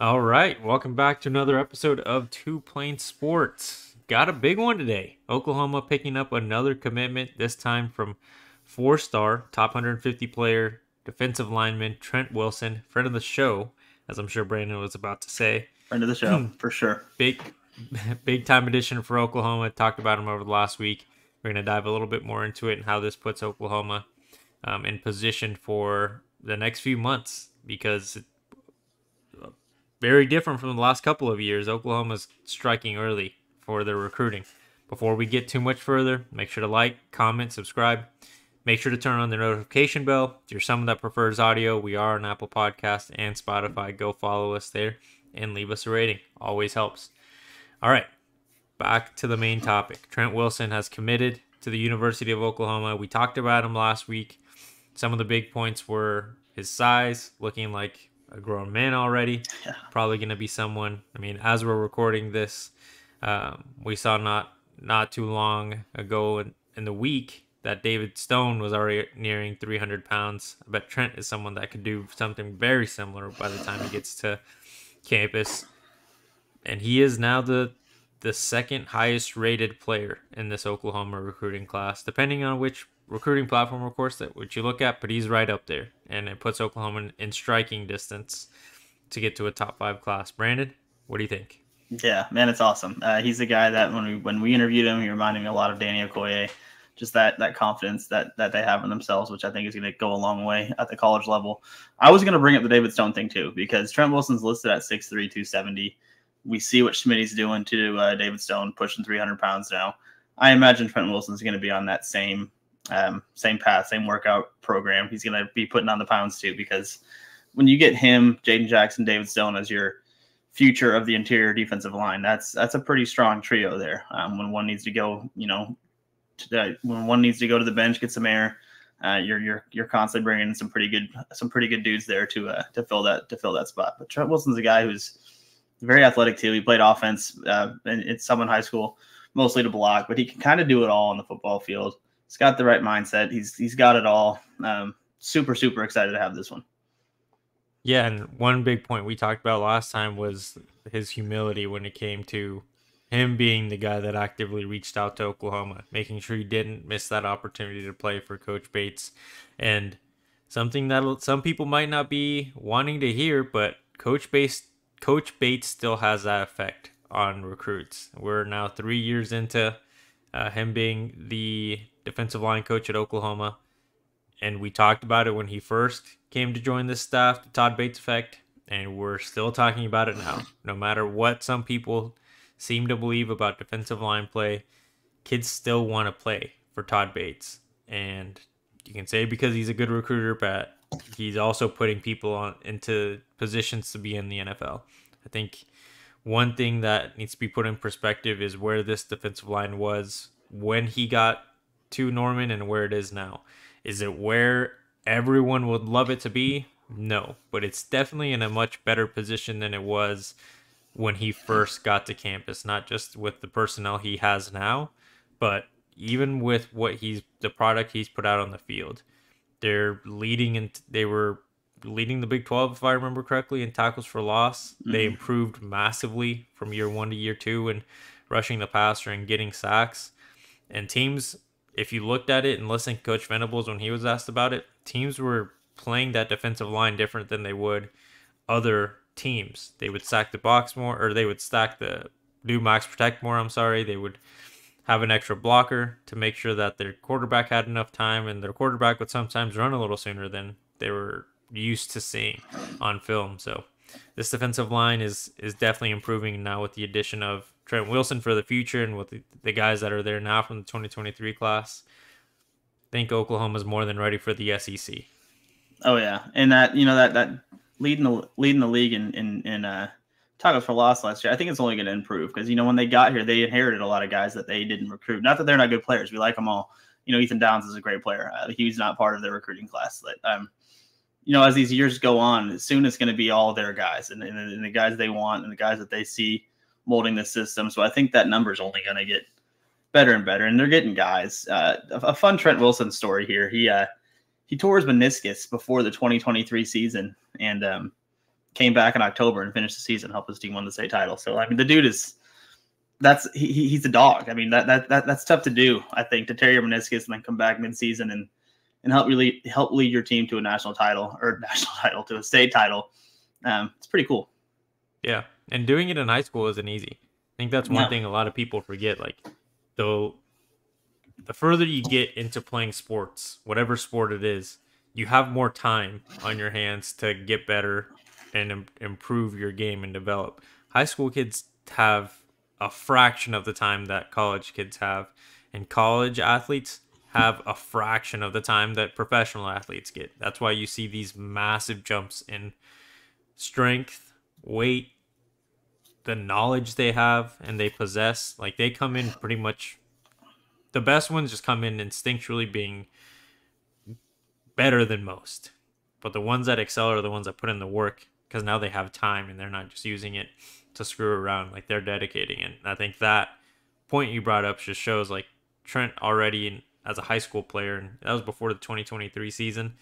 All right, welcome back to another episode of Two Plane Sports. Got a big one today. Oklahoma picking up another commitment, this time from four star, top 150 player, defensive lineman Trent Wilson, friend of the show, as I'm sure Brandon was about to say. Friend of the show, for sure. Big, big time addition for Oklahoma. Talked about him over the last week. We're going to dive a little bit more into it and how this puts Oklahoma um, in position for the next few months because very different from the last couple of years. Oklahoma's striking early for their recruiting. Before we get too much further, make sure to like, comment, subscribe. Make sure to turn on the notification bell. If you're someone that prefers audio, we are on Apple Podcast and Spotify. Go follow us there and leave us a rating. Always helps. All right, back to the main topic. Trent Wilson has committed to the University of Oklahoma. We talked about him last week. Some of the big points were his size, looking like a grown man already. Yeah. Probably going to be someone. I mean, as we're recording this, um, we saw not not too long ago in, in the week that David Stone was already nearing 300 pounds. I bet Trent is someone that could do something very similar by the time he gets to campus. And he is now the the second highest rated player in this Oklahoma recruiting class, depending on which recruiting platform, of course, that which you look at. But he's right up there, and it puts Oklahoma in, in striking distance to get to a top five class. Brandon, what do you think? Yeah, man, it's awesome. Uh, he's the guy that when we when we interviewed him, he reminded me a lot of Danny Okoye just that that confidence that that they have in themselves, which I think is going to go a long way at the college level. I was going to bring up the David Stone thing too because Trent Wilson's listed at 6'3", 270. We see what Schmidt's doing to uh, David Stone, pushing 300 pounds now. I imagine Trent Wilson's going to be on that same um, same path, same workout program. He's going to be putting on the pounds too because when you get him, Jaden Jackson, David Stone as your future of the interior defensive line, that's that's a pretty strong trio there. Um, when one needs to go, you know, to, when one needs to go to the bench, get some air. Uh, you're you're you're constantly bringing in some pretty good some pretty good dudes there to uh, to fill that to fill that spot. But Trent Wilson's a guy who's very athletic too. He played offense uh, in, in High School, mostly to block, but he can kind of do it all on the football field. He's got the right mindset. He's he's got it all. Um, super super excited to have this one. Yeah, and one big point we talked about last time was his humility when it came to him being the guy that actively reached out to Oklahoma, making sure he didn't miss that opportunity to play for Coach Bates. And something that some people might not be wanting to hear, but Coach Bates Coach Bates still has that effect on recruits. We're now three years into uh, him being the defensive line coach at Oklahoma, and we talked about it when he first came to join this staff, the Todd Bates effect, and we're still talking about it now. No matter what some people seem to believe about defensive line play, kids still want to play for Todd Bates. And you can say because he's a good recruiter, but he's also putting people on into positions to be in the NFL. I think one thing that needs to be put in perspective is where this defensive line was when he got to Norman and where it is now. Is it where everyone would love it to be? No, but it's definitely in a much better position than it was when he first got to campus, not just with the personnel he has now, but even with what he's the product he's put out on the field. They're leading and they were leading the Big 12 if I remember correctly in tackles for loss. Mm-hmm. They improved massively from year 1 to year 2 and rushing the passer and getting sacks. And teams if you looked at it and listened to Coach Venables when he was asked about it, teams were playing that defensive line different than they would other teams. They would stack the box more, or they would stack the do max protect more. I'm sorry. They would have an extra blocker to make sure that their quarterback had enough time, and their quarterback would sometimes run a little sooner than they were used to seeing on film. So this defensive line is is definitely improving now with the addition of Trent Wilson for the future and with the, the guys that are there now from the 2023 class. I think Oklahoma's more than ready for the SEC. Oh yeah, and that you know that that leading the leading the league in in, in uh, tackles for loss last year. I think it's only going to improve because you know when they got here, they inherited a lot of guys that they didn't recruit. Not that they're not good players. We like them all. You know, Ethan Downs is a great player. Uh, he was not part of their recruiting class. But um, you know, as these years go on, soon it's going to be all their guys and, and, and the guys they want and the guys that they see molding the system. So I think that number is only going to get better and better. And they're getting guys. Uh, a, a, fun Trent Wilson story here. He uh, he tore his meniscus before the 2023 season, and um, came back in October and finished the season, helped his team win the state title. So I mean, the dude is that's he, he's a dog. I mean that, that that that's tough to do. I think to tear your meniscus and then come back mid-season and and help really help lead your team to a national title or national title to a state title. Um, it's pretty cool. Yeah, and doing it in high school isn't easy. I think that's one no. thing a lot of people forget. Like, though, the further you get into playing sports, whatever sport it is, you have more time on your hands to get better and Im- improve your game and develop. High school kids have a fraction of the time that college kids have, and college athletes have a fraction of the time that professional athletes get. That's why you see these massive jumps in strength, weight, the knowledge they have and they possess. Like they come in pretty much the best ones just come in instinctually being better than most. But the ones that excel are the ones that put in the work because now they have time and they're not just using it to screw around. Like they're dedicating it. And I think that point you brought up just shows like Trent already as a high school player, and that was before the 2023 season.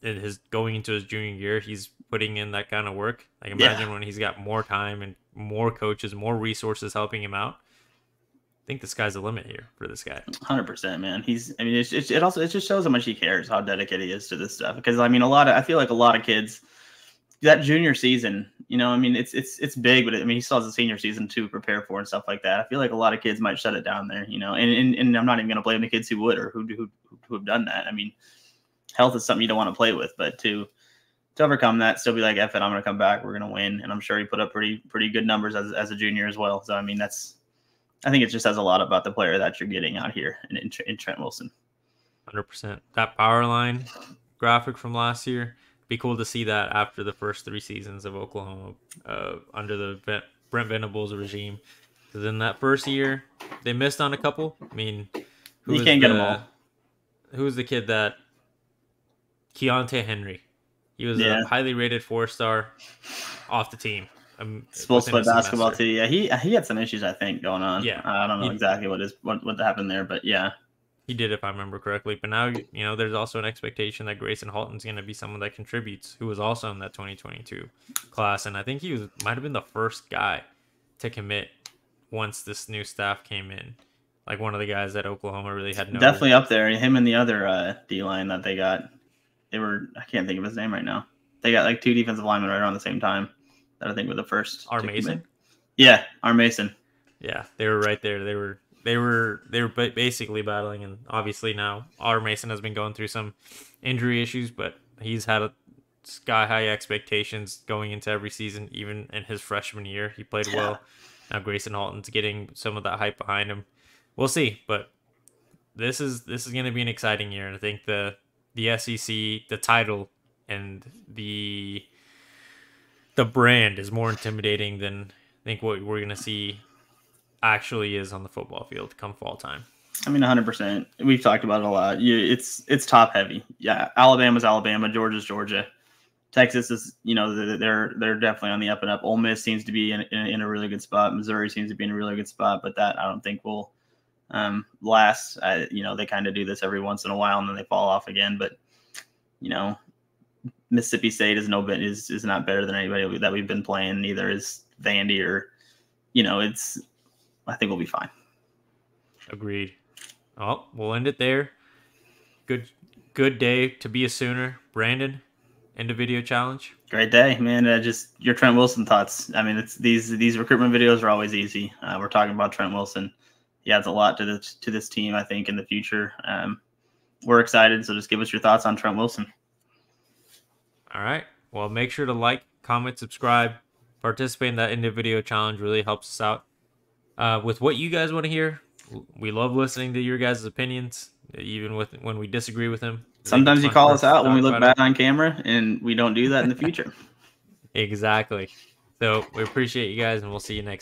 In his going into his junior year, he's putting in that kind of work. Like imagine yeah. when he's got more time and more coaches, more resources helping him out. I think the sky's the limit here for this guy. Hundred percent, man. He's. I mean, it's, it's, it also it just shows how much he cares, how dedicated he is to this stuff. Because I mean, a lot of I feel like a lot of kids that junior season, you know, I mean, it's it's it's big, but it, I mean, he still has a senior season to prepare for and stuff like that. I feel like a lot of kids might shut it down there, you know, and and, and I'm not even going to blame the kids who would or who, who who have done that. I mean, health is something you don't want to play with, but to to overcome that, still be like, "F it, I'm going to come back. We're going to win," and I'm sure he put up pretty pretty good numbers as as a junior as well. So I mean, that's I think it just says a lot about the player that you're getting out here in, in, in Trent Wilson. Hundred percent. That power line graphic from last year be cool to see that after the first three seasons of Oklahoma uh, under the Brent Venables regime. Because in that first year, they missed on a couple. I mean, who you can't the, get them all. Who was the kid that Keontae Henry? He was yeah. a highly rated four star off the team. Um, Supposed to play basketball too. Yeah, he he had some issues I think going on. Yeah, I don't know he, exactly what is what what happened there, but yeah, he did, if I remember correctly. But now, you know, there's also an expectation that Grayson Halton's going to be someone that contributes, who was also in that 2022 class, and I think he was might have been the first guy to commit once this new staff came in. Like one of the guys that Oklahoma really had no. Definitely up there. Him and the other uh, D line that they got, they were I can't think of his name right now. They got like two defensive linemen right around the same time. That I think were the first. R Mason. Yeah, R Mason. Yeah, they were right there. They were they were they were basically battling, and obviously now R Mason has been going through some injury issues, but he's had a sky high expectations going into every season. Even in his freshman year, he played well. Now Grayson Halton's getting some of that hype behind him. We'll see, but this is this is going to be an exciting year, and I think the the SEC, the title, and the the brand is more intimidating than I think what we're going to see actually is on the football field come fall time. I mean, 100%. We've talked about it a lot. You, it's it's top heavy. Yeah, Alabama's Alabama, Georgia's Georgia. Texas is, you know, they're they're definitely on the up and up. Ole Miss seems to be in, in, in a really good spot. Missouri seems to be in a really good spot, but that I don't think will um, last. I, you know, they kind of do this every once in a while and then they fall off again. But you know, Mississippi State is no bit is is not better than anybody that we've been playing. Neither is Vandy or, you know, it's I think we'll be fine. Agreed. Oh, we'll end it there. Good good day to be a Sooner. Brandon, end of video challenge. Great day, man. Uh, just your Trent Wilson thoughts. I mean, it's these these recruitment videos are always easy. Uh, we're talking about Trent Wilson. He adds a lot to this to this team. I think in the future. Um, we're excited. So just give us your thoughts on Trent Wilson. All right. Well, make sure to like, comment, subscribe, participate in that end of video challenge. Really helps us out uh, with what you guys want to hear. We love listening to your guys' opinions, even with when we disagree with them. Sometimes you call us out when we look bad it. on camera, and we don't do that in the future. exactly. So we appreciate you guys, and we'll see you next.